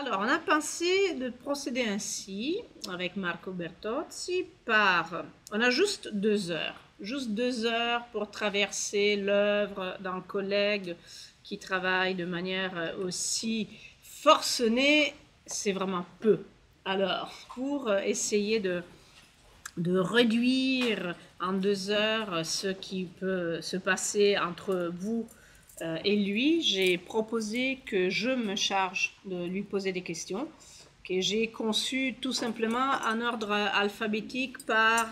Alors, on a pensé de procéder ainsi avec Marco Bertozzi par... On a juste deux heures. Juste deux heures pour traverser l'œuvre d'un collègue qui travaille de manière aussi forcenée. C'est vraiment peu. Alors, pour essayer de, de réduire en deux heures ce qui peut se passer entre vous euh, et lui, j'ai proposé que je me charge de lui poser des questions, que j'ai conçu tout simplement en ordre alphabétique par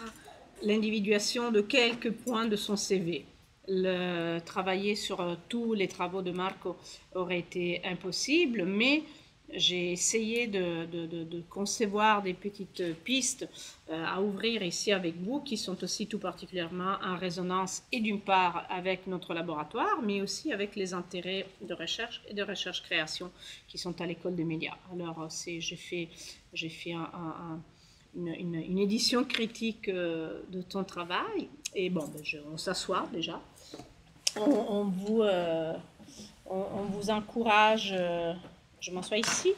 l'individuation de quelques points de son CV. Le, travailler sur tous les travaux de Marco aurait été impossible, mais j'ai essayé de, concevoir des petites pistes euh, à ouvrir ici avec vous qui sont aussi tout particulièrement en résonance et d'une part avec notre laboratoire, mais aussi avec les intérêts de recherche et de recherche-création qui sont à l'école des médias. Alors, j'ai fait, fait une, édition critique euh, de ton travail et bon, ben, on s'assoit déjà. Euh, on, vous encourage je m'assois ici.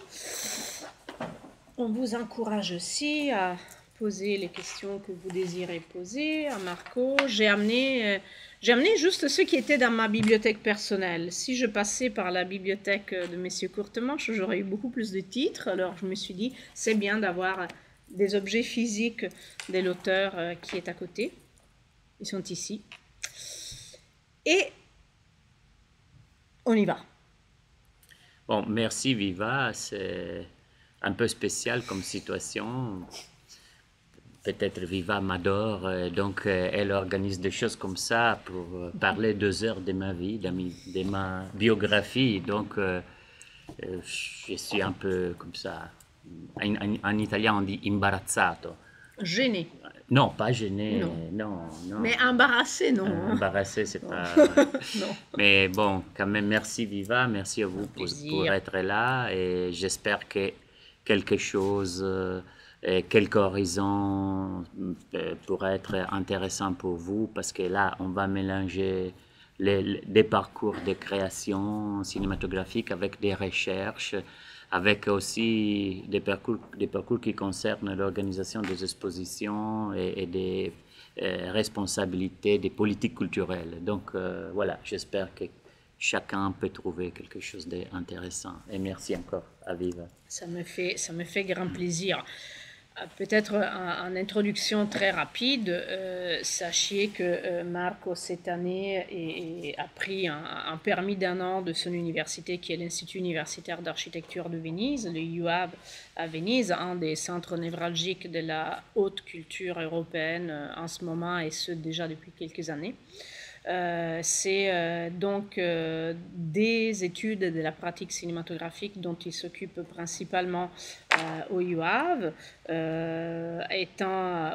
On vous encourage aussi à poser les questions que vous désirez poser à Marco. J'ai amené, euh, amené juste ceux qui étaient dans ma bibliothèque personnelle. Si je passais par la bibliothèque de Messieurs Courtemanche, j'aurais eu beaucoup plus de titres. Alors je me suis dit, c'est bien d'avoir des objets physiques de l'auteur euh, qui est à côté. Ils sont ici. Et on y va. Bon, merci Viva, c'est un peu spécial comme situation. Peut-être Viva m'adore, euh, donc euh, elle organise des choses comme ça pour euh, parler deux heures de ma vie, de ma biographie. Donc je suis un peu comme ça. En, italien, on dit imbarazzato. Gêné. Non, pas gêné. Non. non, Mais embarrassé, non. Euh, embarrassé, c'est pas. non. Mais bon, quand même, merci Viva, merci à vous pour, pour, être là et j'espère que quelque chose, euh, quelques horizons euh, pourraient être intéressants pour vous parce que là, on va mélanger les, des parcours de création cinématographique avec des recherches avec aussi des parcours, qui concernent l'organisation des expositions et, des euh, responsabilités des politiques culturelles. Donc euh, voilà, j'espère que chacun peut trouver quelque chose d'intéressant. Et merci encore à Viva. Ça me fait, ça me fait grand plaisir. Peut-être en, introduction très rapide, euh, sachez que euh, Marco, cette année, a pris un, permis d'un an de son université, qui est l'Institut universitaire d'architecture de Venise, le UAB à Venise, un des centres névralgiques de la haute culture européenne euh, en ce moment, et ce déjà depuis quelques années. Euh, c'est euh, donc euh, des études de la pratique cinématographique dont il s'occupe principalement au UAV, étant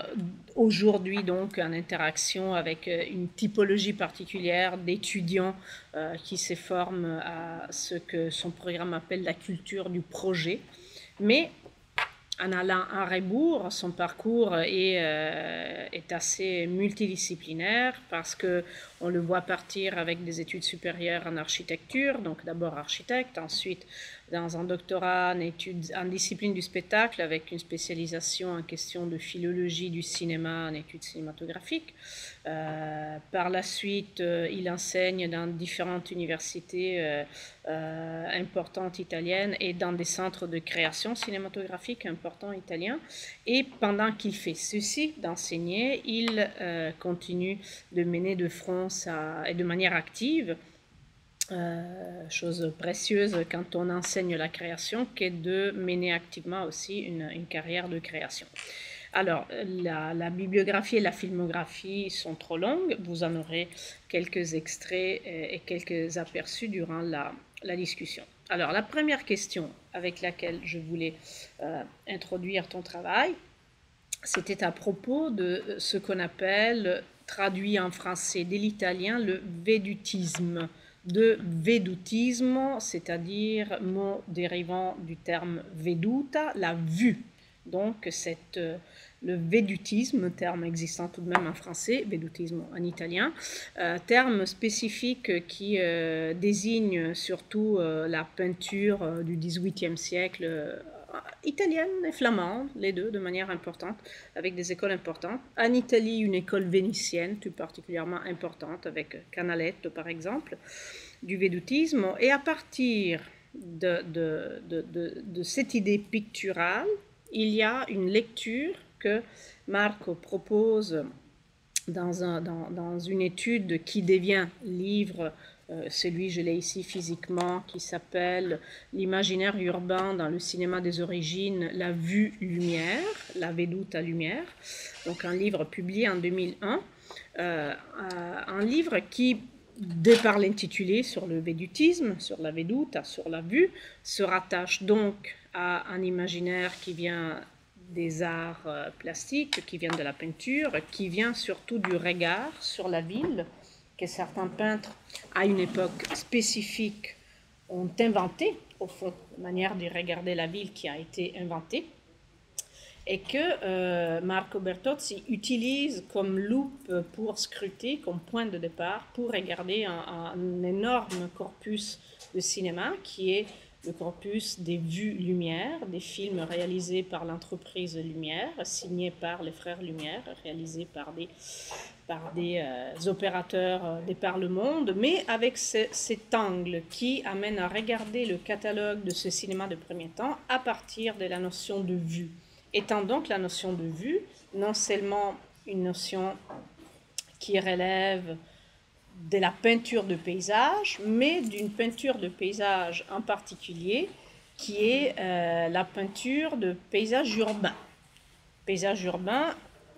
aujourd'hui donc en interaction avec une typologie particulière d'étudiants qui se forment à ce que son programme appelle la culture du projet. Mais en allant à rebours, son parcours est, est assez multidisciplinaire parce que on le voit partir avec des études supérieures en architecture, donc d'abord architecte, ensuite dans un doctorat en, études, en discipline du spectacle avec une spécialisation en question de philologie du cinéma en études cinématographiques. Euh, par la suite, euh, il enseigne dans différentes universités euh, importantes italiennes et dans des centres de création cinématographique importants italiens. Et pendant qu'il fait ceci, d'enseigner, il continue de mener de front et de manière active euh, chose précieuse quand on enseigne la création, qu'est de mener activement aussi une, carrière de création. Alors, la, bibliographie et la filmographie sont trop longues. Vous en aurez quelques extraits et, quelques aperçus durant la, discussion. Alors, la première question avec laquelle je voulais euh, introduire ton travail, c'était à propos de ce qu'on appelle, traduit en français de l'italien, le védutisme de vedutisme, c'est-à-dire mot dérivant du terme veduta, la vue. donc cette, euh, le védutisme, terme existant tout de même en français, védutisme en italien, euh, terme spécifique qui euh, désigne surtout la peinture du XVIIIe siècle italienne et flamande, les deux de manière importante, avec des écoles importantes. En Italie, une école vénitienne tout particulièrement importante, avec Canaletto par exemple, du védutisme. Et à partir de, de, cette idée picturale, il y a une lecture que Marco propose dans, un, dans, une étude qui devient livre, euh, celui je l'ai ici physiquement, qui s'appelle L'imaginaire urbain dans le cinéma des origines, la vue lumière, la vedute à lumière, donc un livre publié en 2001, euh, un livre qui de par l'intitulé sur le védutisme, sur la vedute, sur la vue, se rattache donc à un imaginaire qui vient des arts euh, plastiques, qui vient de la peinture, qui vient surtout du regard sur la ville, que certains peintres, à une époque spécifique, ont inventé, au fond, la manière de regarder la ville qui a été inventée. Et que euh, Marco Bertozzi utilise comme loupe pour scruter, comme point de départ, pour regarder un, énorme corpus de cinéma qui est le corpus des vues Lumière, des films réalisés par l'entreprise Lumière, signés par les frères Lumière, réalisés par des, par des euh, opérateurs euh, des par le monde, mais avec cet angle qui amène à regarder le catalogue de ce cinéma de premier temps à partir de la notion de vue. Étant donc la notion de vue non seulement une notion qui relève de la peinture de paysage, mais d'une peinture de paysage en particulier, qui est euh, la peinture de paysage urbain. Paysage urbain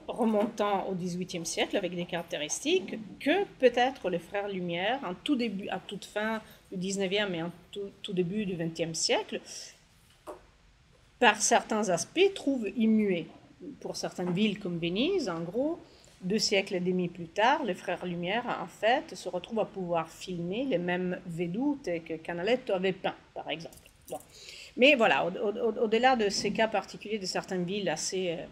remontant au XVIIIe siècle avec des caractéristiques que peut-être les frères Lumière, en tout début, à toute fin du XIXe et en tout, début du XXe siècle, par certains aspects, trouve immué. Pour certaines villes comme Venise, en gros, deux siècles et demi plus tard, les frères Lumière, en fait, se retrouvent à pouvoir filmer les mêmes vedutes que Canaletto avait peint, par exemple. Mais voilà, au-delà de ces cas particuliers de certaines villes assez euh,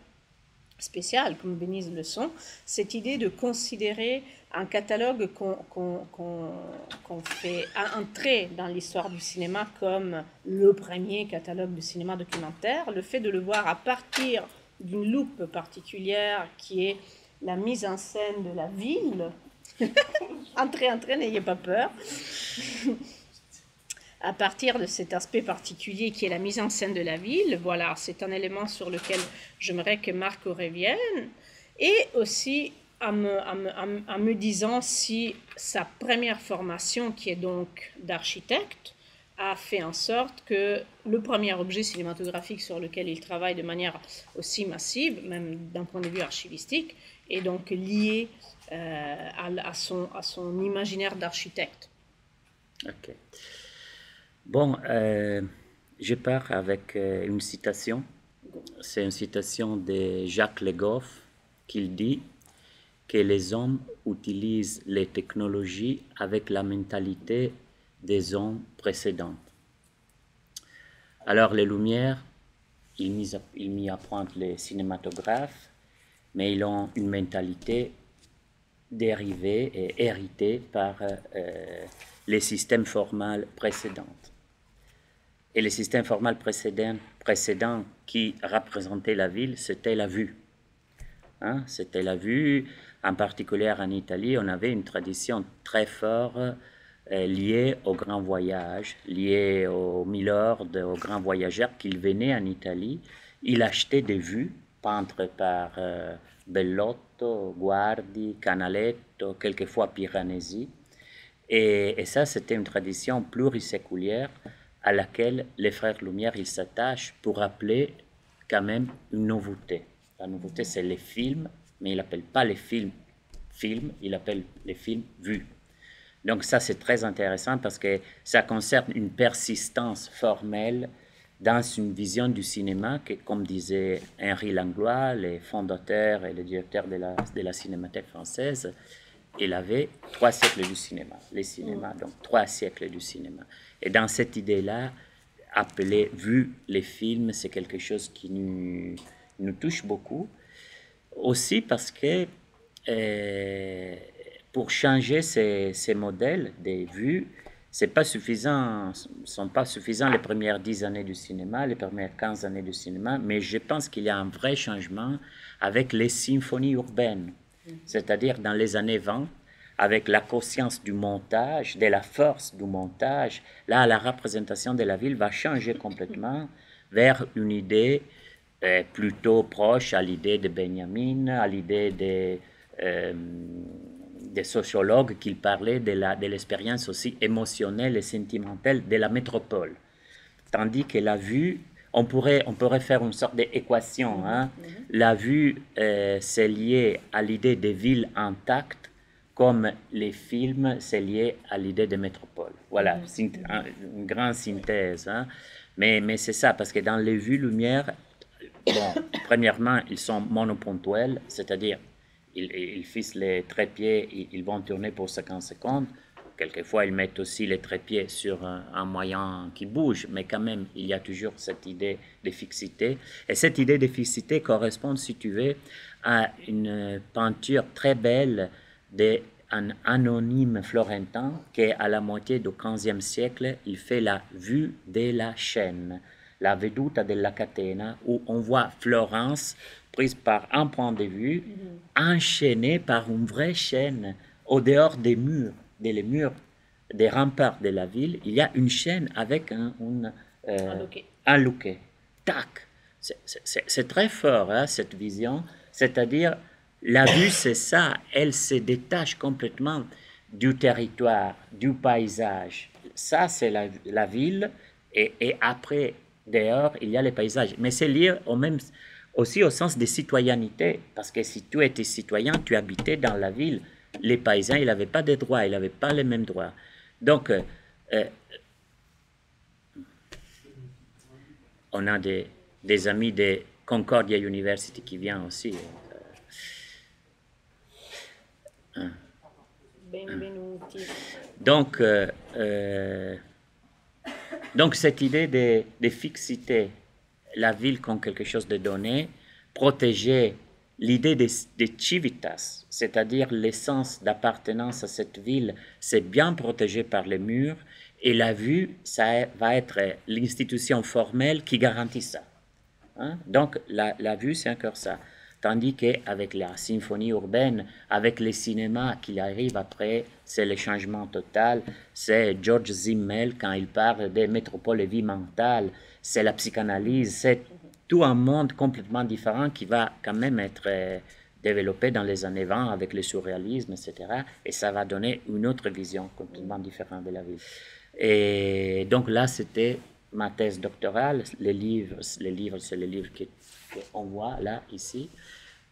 spéciales, comme Venise le sont, cette idée de considérer un catalogue qu'on fait entrer dans l'histoire du cinéma comme le premier catalogue de cinéma documentaire, le fait de le voir à partir d'une loupe particulière qui est la mise en scène de la ville. entrez, entrez, n'ayez pas peur. à partir de cet aspect particulier qui est la mise en scène de la ville, voilà, c'est un élément sur lequel j'aimerais que Marc revienne. Et aussi en me, disant si sa première formation, qui est donc d'architecte, a fait en sorte que le premier objet cinématographique sur lequel il travaille de manière aussi massive, même d'un point de vue archivistique, est donc lié euh, à, son, à son imaginaire d'architecte. Ok. Bon, euh, je pars avec euh, une citation. C'est une citation de Jacques Legoff qu'il dit que les hommes utilisent les technologies avec la mentalité des hommes précédents. Alors les Lumières, ils m'y apprennent les cinématographes, mais ils ont une mentalité dérivée et héritée par euh, les systèmes formels précédents. Et les systèmes formels précédents, précédents qui représentaient la ville, c'était la vue. Hein? C'était la vue, en particulier en Italie, on avait une tradition très forte euh, liée au grand voyage, liée aux milords, aux grands voyageurs qui venaient en Italie. Ils achetaient des vues peintres par euh, Bellotto, Guardi, Canaletto, quelquefois Piranesi. Et, ça, c'était une tradition pluriséculière à laquelle les frères Lumière ils s'attachent pour rappeler quand même une nouveauté. La nouveauté, c'est les films mais il n'appelle pas les films films, il appelle les films vus. Donc ça, c'est très intéressant parce que ça concerne une persistance formelle dans une vision du cinéma que, comme disait Henri Langlois, le fondateur et le directeur de la, de la Cinémathèque française, il avait trois siècles du cinéma, les cinémas, donc trois siècles du cinéma. Et dans cette idée-là, appelé vu les films, c'est quelque chose qui nous, nous, touche beaucoup. Aussi parce que euh, pour changer ces, ces, modèles des vues, c'est pas suffisant, sont pas suffisants les premières dix années du cinéma, les premières 15 années du cinéma, mais je pense qu'il y a un vrai changement avec les symphonies urbaines. Mhm. C'est-à-dire dans les années 20, avec la conscience du montage, de la force du montage, là, la représentation de la ville va changer complètement vers une idée euh, plutôt proche à l'idée de Benjamin, à l'idée des, euh, des sociologues qui parlaient de l'expérience aussi émotionnelle et sentimentale de la métropole. Tandis que la vue, on pourrait, on pourrait faire une sorte d'équation. Hein? Mm-hmm. La vue, euh, c'est lié à l'idée des villes intactes comme les films, c'est lié à l'idée de métropole. Voilà, une grande synthèse. Hein. Mais, mais c'est ça, parce que dans les vues lumière, bon, premièrement, ils sont monoponctuels, c'est-à-dire ils, fixent les trépieds, ils, vont tourner pour 50 secondes. Quelquefois, ils mettent aussi les trépieds sur un, un, moyen qui bouge, mais quand même, il y a toujours cette idée de fixité. Et cette idée de fixité correspond, si tu veux, à une peinture très belle d'un anonyme florentin qui, à la moitié du XVe siècle, il fait la vue de la chaîne, la veduta della catena, où on voit Florence prise par un point de vue, mhm. enchaînée par une vraie chaîne au dehors des murs, des murs des remparts de la ville, il y a une chaîne avec un, euh, un loquet. Tac. C'est très fort, hein, cette vision. C'est-à-dire, la vue, c'est ça, elle se détache complètement du territoire, du paysage. Ça, c'est la, ville, et, après, dehors, il y a les paysages. Mais c'est lié au même, aussi au sens de citoyenneté, parce que si tu étais citoyen, tu habitais dans la ville. Les paysans, ils n'avaient pas de droits, ils n'avaient pas les mêmes droits. Donc, euh, euh, on a des, des, amis de Concordia University qui viennent aussi. Donc, euh, euh, donc cette idée de, de, fixité la ville comme quelque chose de donné, protéger l'idée de, civitas, c'est-à-dire l'essence d'appartenance à cette ville, c'est bien protégé par les murs, et la vue, ça va être l'institution formelle qui garantit ça. Hein? Donc la, la vue, c'est encore ça. Tandis qu'avec la symphonie urbaine, avec les cinémas qui arrivent après, c'est le changement total. C'est George Zimmel quand il parle des métropoles et vie mentale. C'est la psychanalyse. C'est tout un monde complètement différent qui va quand même être euh, développé dans les années 20 avec le surréalisme, etc. Et ça va donner une autre vision complètement différente de la vie. Et donc là, c'était ma thèse doctorale. Les livres, les livres c'est les livres qu'on voit là, ici.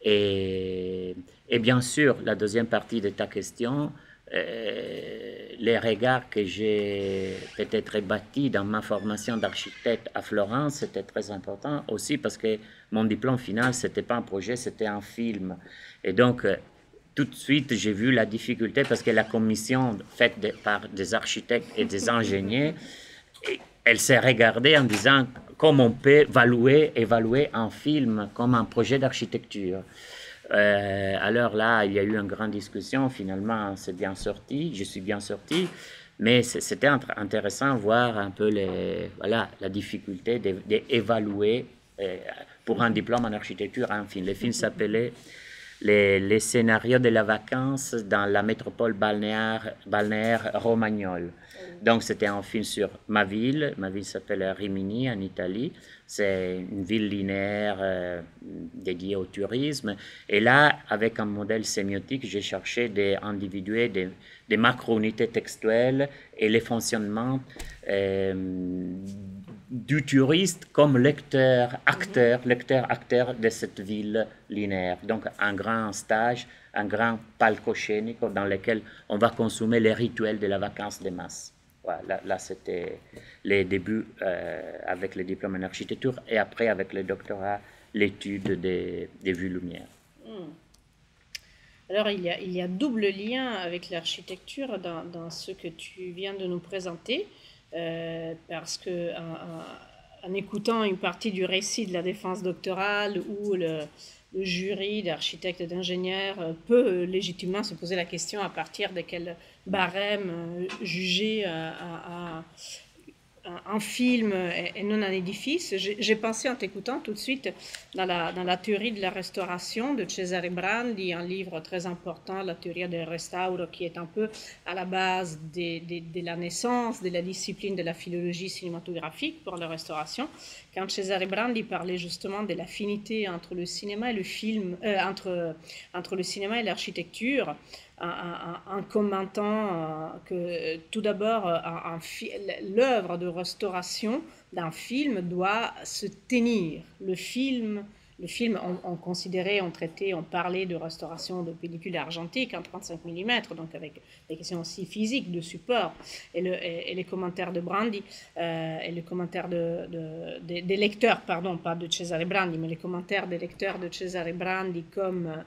Et, et, bien sûr, la deuxième partie de ta question, euh, les regards que j'ai peut-être bâtis dans ma formation d'architecte à Florence, c'était très important aussi parce que mon diplôme final, c'était pas un projet, c'était un film. Et donc, euh, tout de suite, j'ai vu la difficulté parce que la commission faite par des architectes et des ingénieurs, elle s'est regardée en disant comment on peut évaluer, évaluer un film comme un projet d'architecture. Euh, alors là, il y a eu une grande discussion. Finalement, c'est bien sorti. Je suis bien sorti. Mais c'était intéressant de voir un peu les, voilà, la difficulté d'évaluer euh, pour un diplôme en architecture un film. Le film s'appelait les, les, scénarios de la vacance dans la métropole balnéaire, balnéaire romagnole. Donc, c'était un film sur ma ville. Ma ville s'appelle Rimini, en Italie. C'est une ville linéaire euh, dédiée au tourisme. Et là, avec un modèle sémiotique, j'ai cherché d'individuer des, des macro-unités textuelles et les fonctionnements euh, du touriste comme lecteur, acteur, lecteur, acteur de cette ville linéaire. Donc, un grand stage, un grand palcoscénico dans lequel on va consommer les rituels de la vacance des masses. Voilà, là, c'était les débuts euh, avec le diplôme en architecture et après avec le doctorat, l'étude des, des vues lumière. Hmm. Alors il y, a, double lien avec l'architecture dans, ce que tu viens de nous présenter. Parce que en, écoutant une partie du récit de la défense doctorale où le, jury d'architectes et d'ingénieurs peut légitimement se poser la question à partir de quel barème juger à, un film et non un édifice. J'ai pensé en t'écoutant tout de suite dans la, théorie de la restauration de Cesare Brandi, un livre très important, la théorie del restauro, qui est un peu à la base de, la naissance de la discipline de la philologie cinématographique pour la restauration. Quand Cesare Brandi parlait justement de l'affinité entre le cinéma et le film, euh, entre le cinéma et l'architecture, en, commentant euh, que tout d'abord, euh, l'œuvre de restauration d'un film doit se tenir. Le film, le film on, considérait, on traitait, on parlait de restauration de pellicules argentiques en 35 mm, donc avec des questions aussi physiques de support. Et, le, et, les commentaires de Brandi, euh, et les commentaires de, des lecteurs, pardon, pas de Cesare Brandi, mais les commentaires des lecteurs de Cesare Brandi comme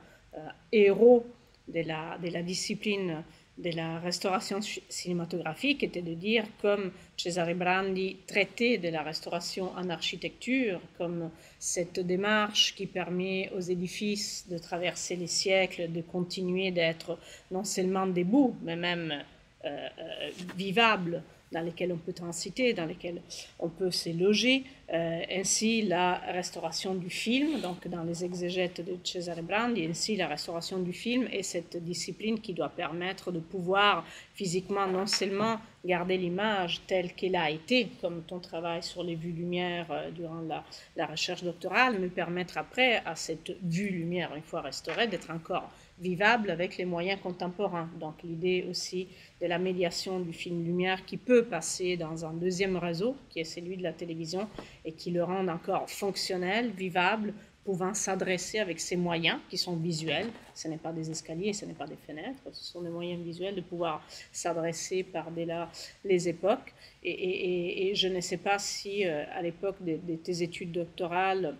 héros de la, discipline de la restauration cinématographique était de dire, comme Cesare Brandi traitait de la restauration en architecture, comme cette démarche qui permet aux édifices de traverser les siècles, de continuer d'être non seulement debout, mais même euh, euh, vivables dans lesquels on peut transiter, dans lesquels on peut se loger. Euh, ainsi, la restauration du film, donc dans les exégètes de Cesare Brandi, ainsi la restauration du film est cette discipline qui doit permettre de pouvoir physiquement non seulement garder l'image telle qu'elle a été, comme ton travail sur les vues lumière euh, durant la, la recherche doctorale, mais permettre après à cette vue lumière, une fois restaurée, d'être encore vivable avec les moyens contemporains. Donc l'idée aussi de la médiation du film lumière qui peut passer dans un deuxième réseau, qui est celui de la télévision, et qui le rend encore fonctionnel, vivable, pouvant s'adresser avec ces moyens qui sont visuels. Ce n'est pas des escaliers, ce n'est pas des fenêtres, ce sont des moyens visuels de pouvoir s'adresser par-delà les époques. Et, je ne sais pas si euh, à l'époque de, tes études doctorales,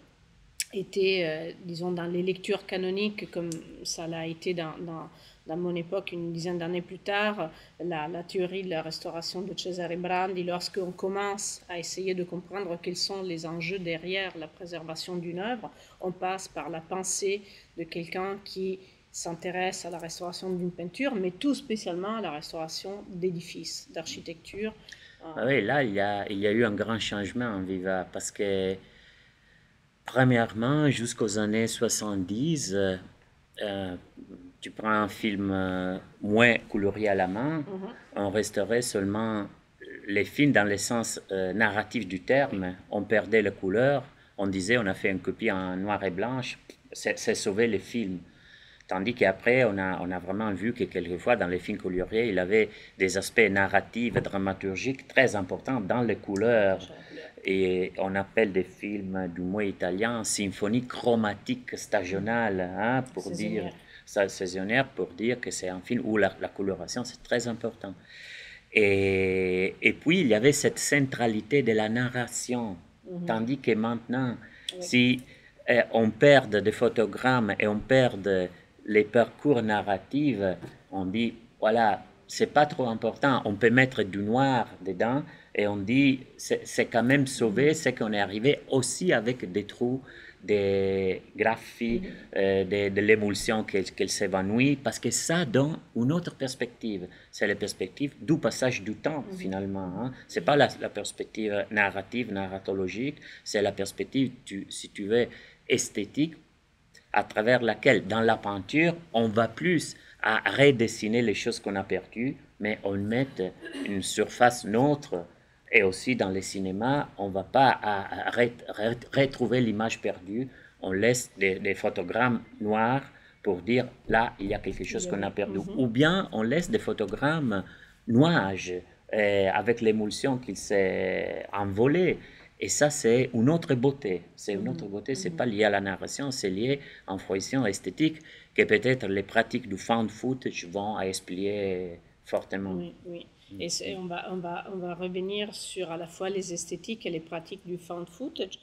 était, euh, disons, dans les lectures canoniques, comme ça l'a été dans, dans, mon époque, une dizaine d'années plus tard, la, la, théorie de la restauration de Cesare Brandi, lorsqu'on commence à essayer de comprendre quels sont les enjeux derrière la préservation d'une œuvre, on passe par la pensée de quelqu'un qui s'intéresse à la restauration d'une peinture, mais tout spécialement à la restauration d'édifices, d'architecture. Ah oui, là, il y, a, il y a eu un grand changement en Viva, parce que Premièrement, jusqu'aux années 70, euh, euh, tu prends un film euh, moins colorié à la main, mhm. on resterait seulement les films dans le sens narratif du terme. On perdait la couleur, on disait on a fait une copie en noir et blanche, c'est sauver les films. Tandis qu'après, on a, on a vraiment vu que quelquefois, dans les films coloriés, il avait des aspects narratifs et dramaturgiques très importants dans les couleurs et on appelle des films du mot italien symphonie chromatique stagionale, hein, pour dire saisonnière, pour dire que c'est un film où la, coloration c'est très important. Et, et, puis il y avait cette centralité de la narration, mhm. tandis que maintenant, si eh, on perd des photogrammes et on perd les parcours narratifs, on dit voilà, c'est pas trop important, on peut mettre du noir dedans et on dit c'est quand même sauvé, c'est qu'on est arrivé aussi avec des trous, des graphies, mm-hmm. euh, de, l'émulsion qu'elle s'évanouit, parce que ça donne une autre perspective. C'est la perspective du passage du temps, mm-hmm. finalement. Hein. Ce n'est pas la, perspective narrative, narratologique, c'est la perspective, si tu veux, esthétique, à travers laquelle, dans la peinture, on va plus à redessiner les choses qu'on a perdues, mais on met une surface neutre et aussi dans les cinémas, on ne va pas à, retrouver l'image perdue, on laisse des, photogrammes noirs pour dire là, il y a quelque chose qu'on a perdu. Mhm. Ou bien on laisse des photogrammes nuages euh, avec l'émulsion qu'il s'est envolé. Et ça, c'est une autre beauté. C'est une autre mhm. beauté, c'est mhm. pas lié à la narration, c'est lié une fruition esthétique que peut-être les pratiques du found footage vont expliquer fortement. Oui, oui. Et on va, on, va, on va revenir sur à la fois les esthétiques et les pratiques du found footage.